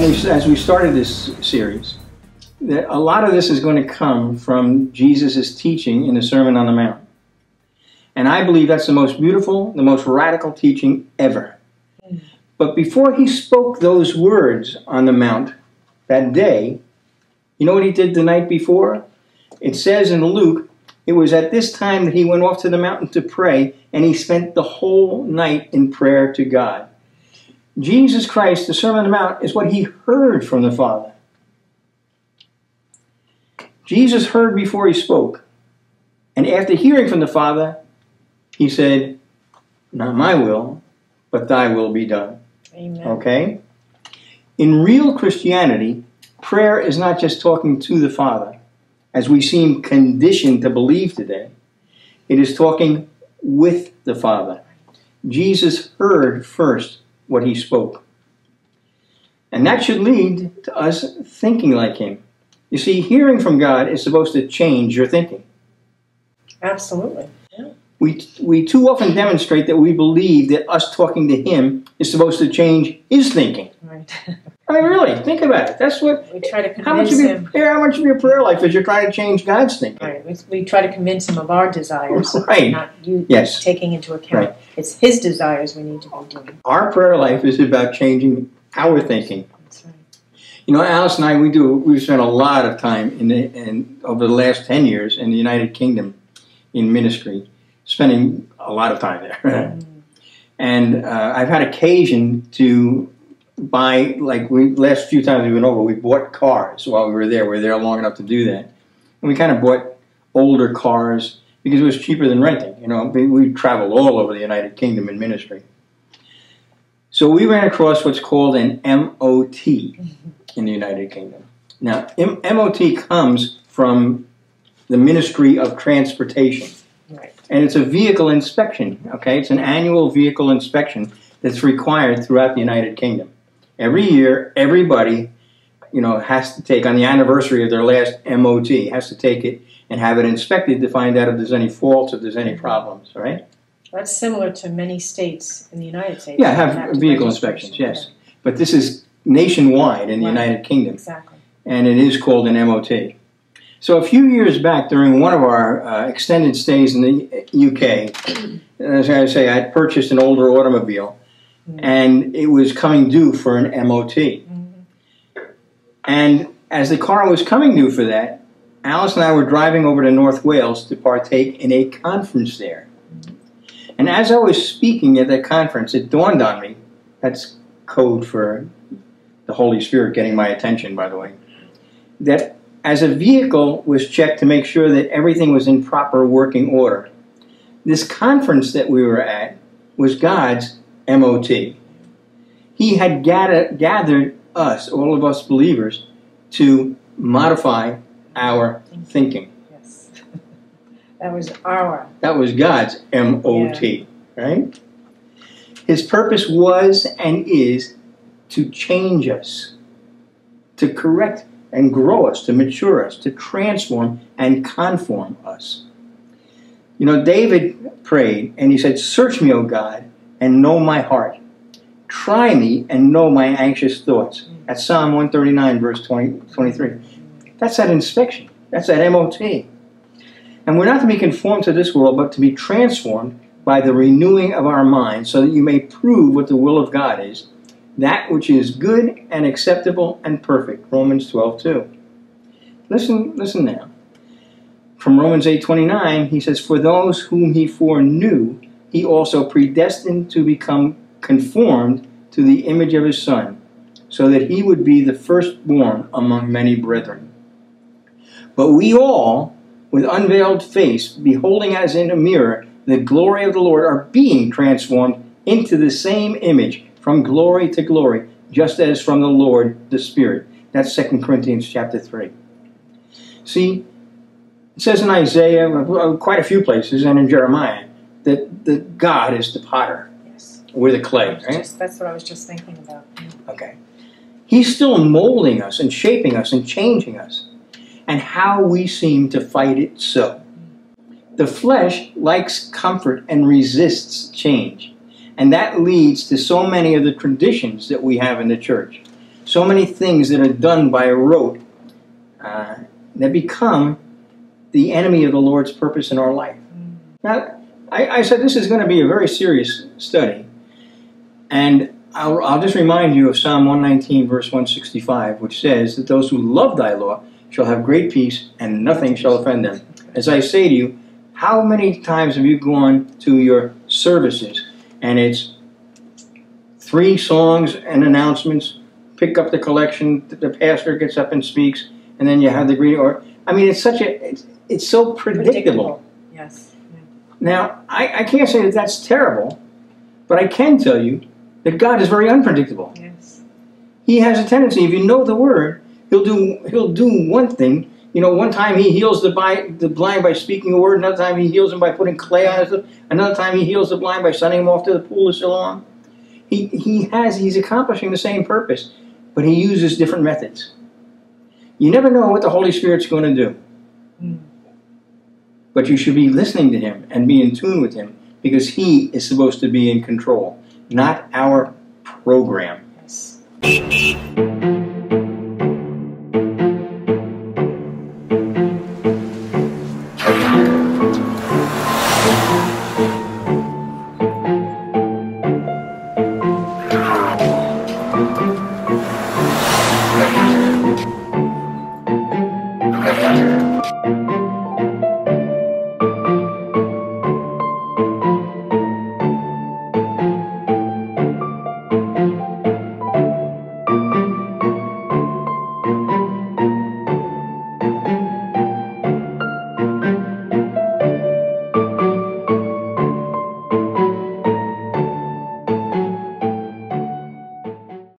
as we started this series, that a lot of this is going to come from Jesus' teaching in the Sermon on the Mount. And I believe that's the most beautiful, the most radical teaching ever. But before he spoke those words on the Mount that day, you know what he did the night before? It says in Luke, it was at this time that he went off to the mountain to pray, and he spent the whole night in prayer to God. Jesus Christ, the Sermon on the Mount, is what he heard from the Father. Jesus heard before he spoke. And after hearing from the Father, he said, Not my will, but thy will be done. Amen. Okay? In real Christianity, prayer is not just talking to the Father, as we seem conditioned to believe today. It is talking with the Father. Jesus heard first what he spoke. And that should lead to us thinking like him. You see, hearing from God is supposed to change your thinking. Absolutely. We, we too often demonstrate that we believe that us talking to him is supposed to change his thinking. Right. I mean, really, think about it. That's what. we try to How much convince of your him. prayer, how much of your prayer life is you're trying to change God's thinking? Right. We, we try to convince him of our desires, Right. not you Yes. taking into account. Right. It's his desires we need to be doing. Our prayer life is about changing our thinking. That's right. You know, Alice and I, we do. We've spent a lot of time in the in over the last ten years in the United Kingdom in ministry, spending a lot of time there. And uh, I've had occasion to buy, like we last few times we went over, we bought cars while we were there. We were there long enough to do that, and we kind of bought older cars because it was cheaper than renting. You know, we, we traveled all over the United Kingdom in ministry. So we ran across what's called an MOT in the United Kingdom. Now, M- MOT comes from the Ministry of Transportation Right. and it's a vehicle inspection. Okay, it's an annual vehicle inspection that's required throughout the United Kingdom. Every year, everybody, you know, has to take on the anniversary of their last MOT has to take it and have it inspected to find out if there's any faults, if there's any problems. Right? That's similar to many states in the United States. Yeah, that have vehicle inspections. Yes, but this is nationwide in the. United Kingdom. exactly. and it is called an MOT. So a few years back, during one of our uh, extended stays in the UK, as I say, I purchased an older automobile, Mm. and it was coming due for an MOT. Mhm. And as the car was coming due for that, Alice and I were driving over to North Wales to partake in a conference there. And as I was speaking at that conference, it dawned on me that's code for the Holy Spirit getting my attention, by the way that as a vehicle was checked to make sure that everything was in proper working order. This conference that we were at was God's MOT. He had gather, gathered us, all of us believers, to modify our thinking. Yes. that was our. That was God's MOT, right? His purpose was and is to change us, to correct and grow us, to mature us, to transform and conform us. You know, David prayed and he said, Search me, O God, and know my heart. Try me and know my anxious thoughts. That's Psalm 139, verse 20, 23. That's that inspection. That's that MOT. And we're not to be conformed to this world, but to be transformed by the renewing of our minds, so that you may prove what the will of God is, that which is good and acceptable and perfect. Romans 12, 2. Listen, listen now. From Romans 8, 29, he says, For those whom he foreknew, he also predestined to become conformed to the image of his Son, so that he would be the firstborn among many brethren. But we all, with unveiled face, beholding as in a mirror the glory of the Lord, are being transformed into the same image from glory to glory, just as from the Lord the Spirit. That's 2 Corinthians chapter 3. See, it says in Isaiah, quite a few places, and in Jeremiah, that, that God is the potter. Yes. We're the clay, right? just- that's what I was just thinking about. Okay. He's still molding us and shaping us and changing us. And how we seem to fight it so. The flesh likes comfort and resists change. And that leads to so many of the traditions that we have in the church. so many things that are done by rote uh, that become the enemy of the Lord's purpose in our life. Now, I, I said this is going to be a very serious study, and I'll, I'll just remind you of Psalm 119, verse 165, which says that those who love thy law shall have great peace, and nothing shall offend them. As I say to you, how many times have you gone to your services and it's three songs and announcements, pick up the collection, the pastor gets up and speaks, and then you have the greeting. Or I mean, it's such a it's, it's so predictable. Predictable. Yes. Now, I, I can't say that that's terrible, but I can tell you that God is very unpredictable. Yes. He has a tendency, if you know the word, he'll do he'll do one thing. You know, one time he heals the, by, the blind by speaking a word. Another time he heals him by putting clay on his. Another time he heals the blind by sending him off to the pool of Siloam. He he has he's accomplishing the same purpose, but he uses different methods. You never know what the Holy Spirit's going to do. Mm. But you should be listening to him and be in tune with him because he is supposed to be in control, not our program. Yes.